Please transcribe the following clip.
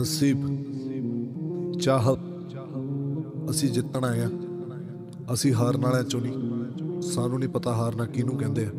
ਨਸੀਬ, ਚਾਹਤ ਅਸੀਂ ਜਿੱਤਣ ਆਏ ਆ ਅਸੀਂ ਹਾਰਨ ਵਾਲਿਆਂ ਚੋਂ ਨਹੀਂ। ਸਾਨੂੰ ਨਹੀਂ ਪਤਾ ਹਾਰਨਾ ਕਿਹਨੂੰ ਕਹਿੰਦੇ ਆ।